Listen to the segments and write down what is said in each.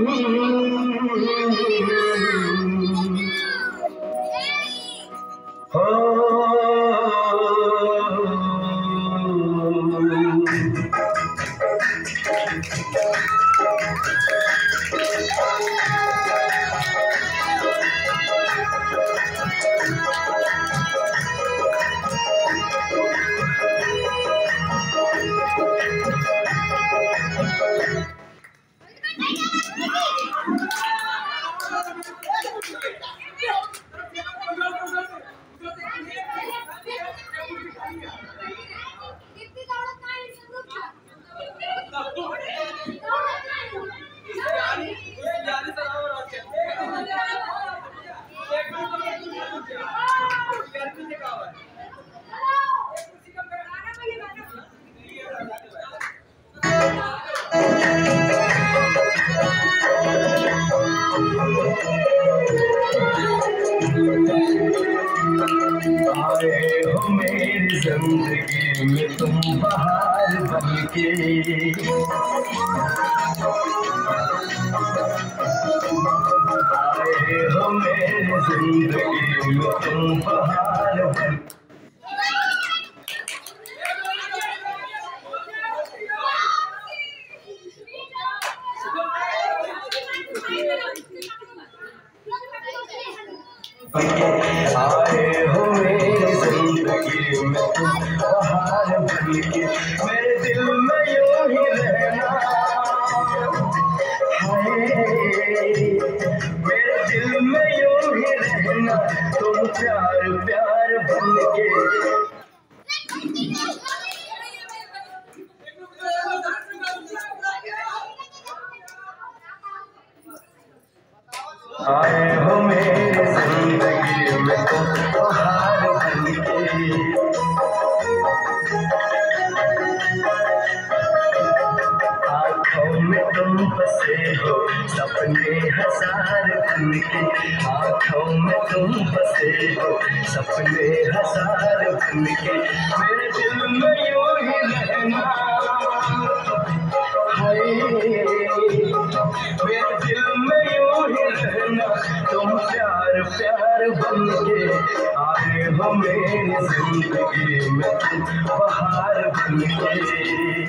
ज़िंदगी आए हो। आए हो मेरी ज़िंदगी में तुम आए हो मेरी ज़िंदगी में तुम बहार बन के आँखों में तुम बसे हो, सपने हज़ार बन के आँखों में तुम बसे हो, सपने हज़ार बन के मेरे दिल में यूँ ही रहना। प्यार बन के आए हो मेरी ज़िंदगी में बहार बन के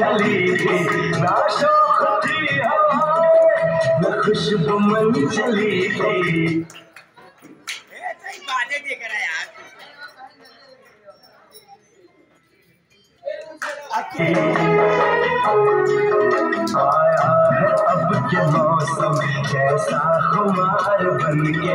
ढली थी। ना शौक थी हवाएँ न खुशबू मन चली थी। आया है अब के मौसम कैसा खुमार बन के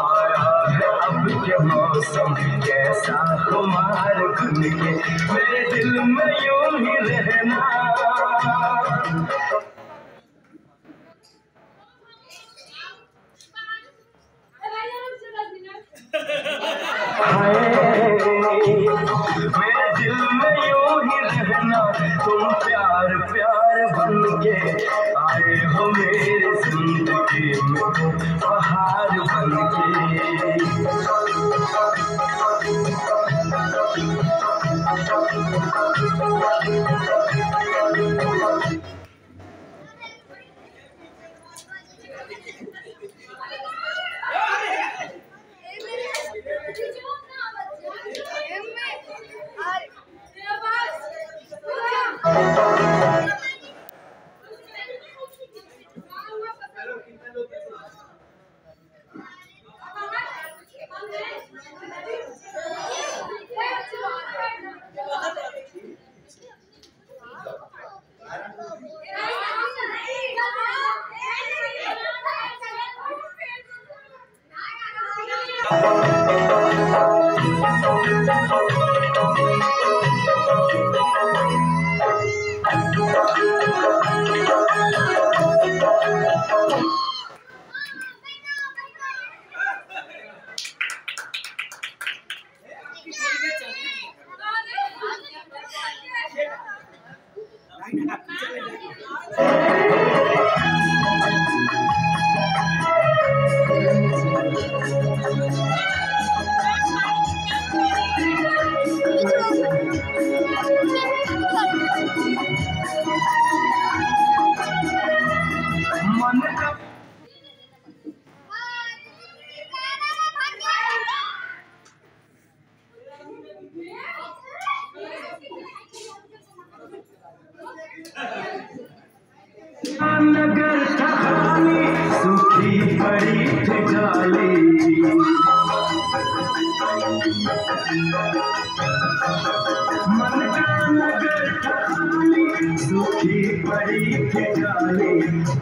आया है अब के मौसम कैसा खुमार बन के मेरे दिल में यूँ ही रहना। मेरे दिल में यूँ ही रहना। तुम प्यार प्यार बन के आए हो मेरे ज़िंदगी में तुम पहाड़ बन के पड़ी थी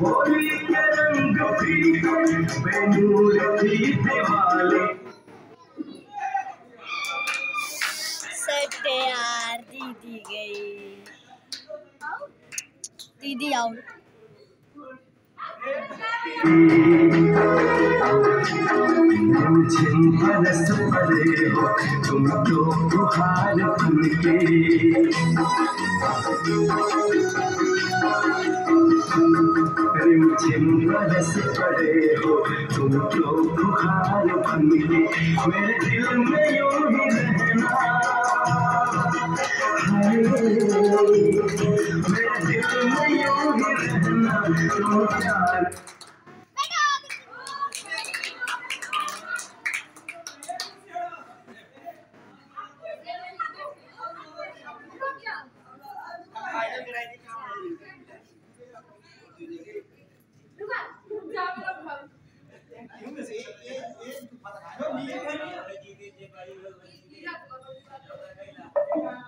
होली के रंग फीके बेनूर थी दिवाली सेट यार, दीदी गई। दीदी आउट झिम बरस पड़े हो तुम तो बुहार बन के। रिमझिम मरस पड़े हो, तुम तो बुखार बन के मेरे दिल में यूँ ही रहना। मेरे दिल में यूँ ही रहना, तुम प्यार प्यार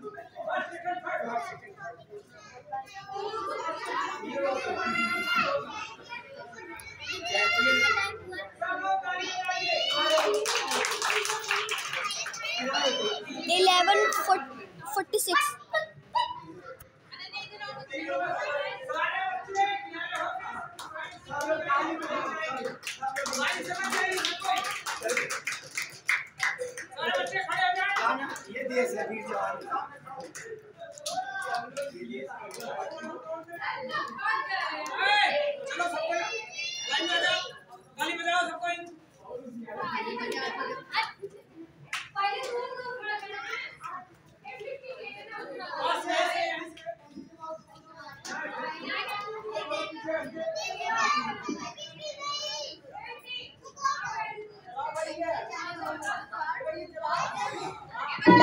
我们这边太热。दिए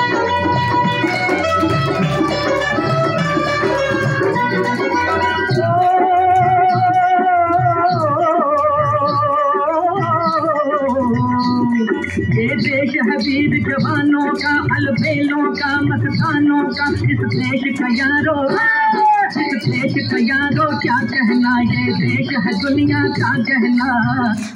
सभी का कहना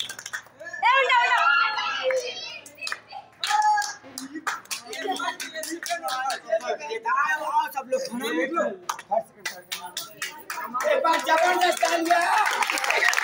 yeah.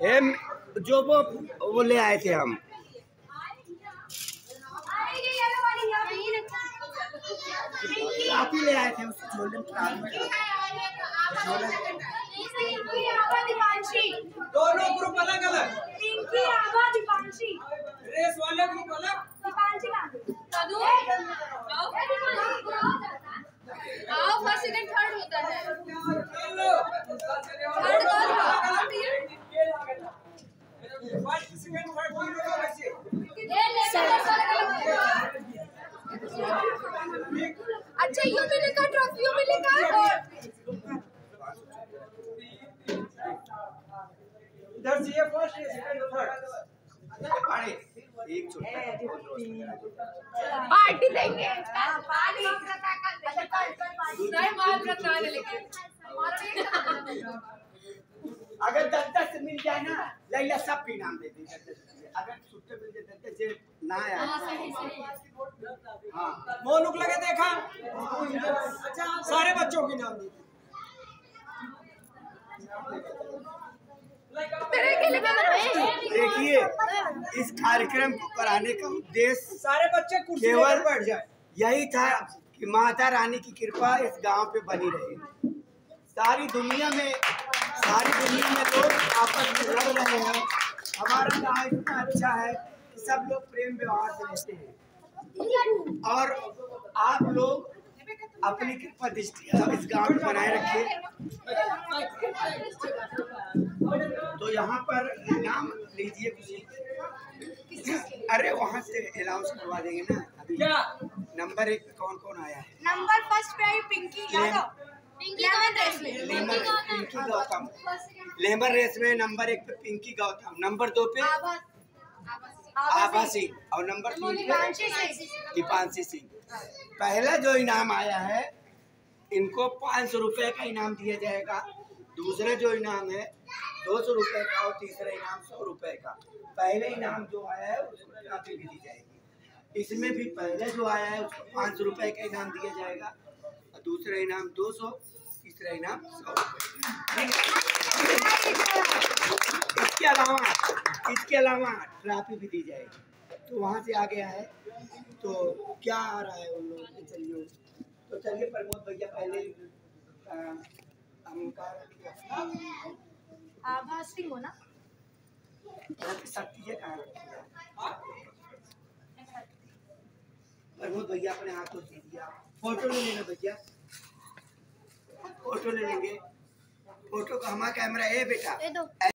एम जो वो वो ले आए थे हम। ले आए थे उस दोनों ग्रुप अलग अलग। रेस वाले ग्रुप अलग सेकंड थर्ड होता है चलो थर्ड कौन फ़र्स्ट सेकंड थर्ड तीनों का वैसे अच्छा यू मिलेगा ट्रॉफी यू मिलेगा इधर से ये फ़र्स्ट ये सेकंड थर्ड पानी एक छोटा पार्टी देंगे पार्टी नहीं माल रखना है लेकिन अगर दस दस मिल जाए ना लैला सब पे इनाम दे दी अगर छुट्टे मिल जाए दस दस जे ना आया हाँ मोनुक लगे देखा? सारे बच्चों के नाम दी तेरे के लिए देखिए इस कार्यक्रम को कराने का उद्देश्य सारे बच्चे कुर्सी केवल बैठ जाए। यही था कि माता रानी की कृपा इस गाँव पे बनी रहे। सारी दुनिया में सारी दुनिया में लोग आपस में लड़ रहे हैं। हमारा गाँव इतना अच्छा है कि सब लोग प्रेम व्यवहार से रहते हैं। और आप लोग अपनी कृपा दृष्टि इस गाँव में बनाए रखिए। तो यहाँ पर नाम लीजिए किसी अरे वहाँ से अनाउंस करवा देंगे ना। अभी नंबर एक पे कौन कौन आया है? नंबर फ़र्स्ट पे आई पिंकी यादव। लेमन रेस में lemon Pinky Gautam. Lemon race में नंबर एक पे पिंकी गौतम। नंबर दो पे आभा सिंह। और नंबर तीन पे दीपांशी सिंह। पहला जो इनाम आया है इनको पाँच सौ रुपये का इनाम दिया जाएगा। दूसरा जो इनाम है दो सौ रुपये का और तीसरा इनाम सौ रुपये का। पहले इनाम जो आया है उसको भी दी जाएगी। इसमें भी पहले जो आया है उसको पाँच सौ रुपये का इनाम दिया जाएगा। और दूसरा इनाम दो सौ तीसरा इनाम सौ इसके अलावा इसके अलावा ट्रॉफी भी दी जाएगी। तो वहाँ से आ गया है तो क्या आ रहा है उन लोगों के चलिए? तो चलिए प्रमोद भैया पहले आभा सिंह हो ना? शक्ति है? प्रमोद भैया अपने हाथों से दिया। फ़ोटो ले लेना भैया। फ़ोटो ले लेंगे। फ़ोटो का हमारा कैमरा है बेटा।